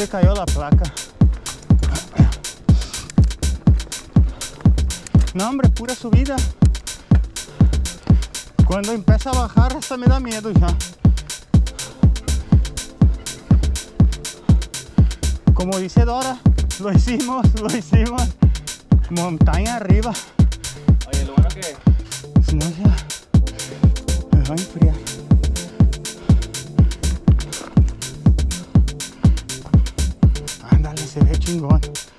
Se cayó la placa. No, hombre, pura subida. Cuando empieza a bajar, hasta me da miedo ya. Como dice Dora, lo hicimos, lo hicimos. Montaña arriba. Oye, lo bueno que Si no, ya me va a enfriar. cerveja engorda.